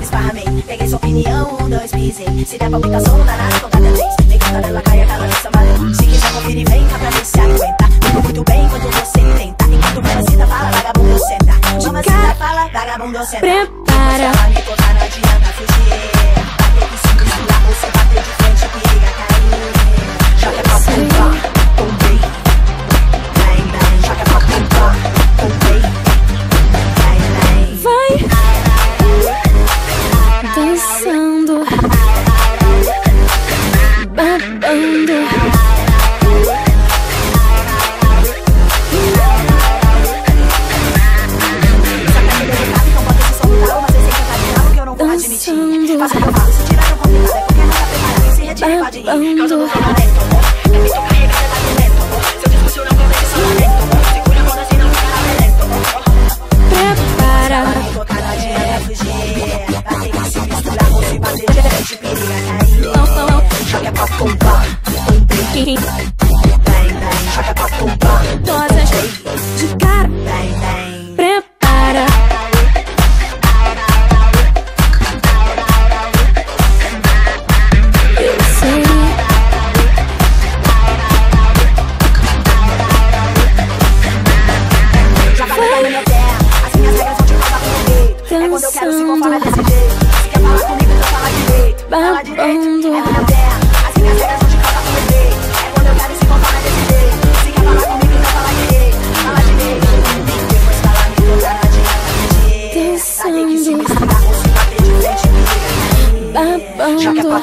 Esparramei, peguei sua opinião, um, dois, pisei Se der palpitação, dá nada, conta até três Nem conta dela, cai a cala de samba Se quiser conferir, vem cá pra ver se aguenta Tudo muito bem quando você tenta Enquanto mamacita fala, vagabundo senta Mamacita fala, vagabundo senta Prepara. Se adianta fugir cair? Joga pra pomba, bombei Bang, quando eu quero se conforma desse jeito. Se quer falar comigo, então fala direito. Fala direito, é minha terra, as minhas regras vão te causar conflito. É quando eu quero se conforma desse jeito. Se quer falar comigo, então fala direito. Fala direito. Depois fala me tocar, não adianta fugir. Vai ter que se misturar ou se bater de frente, periga cair. Babando. Joga pra